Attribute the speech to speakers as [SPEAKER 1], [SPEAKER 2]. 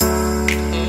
[SPEAKER 1] Oh,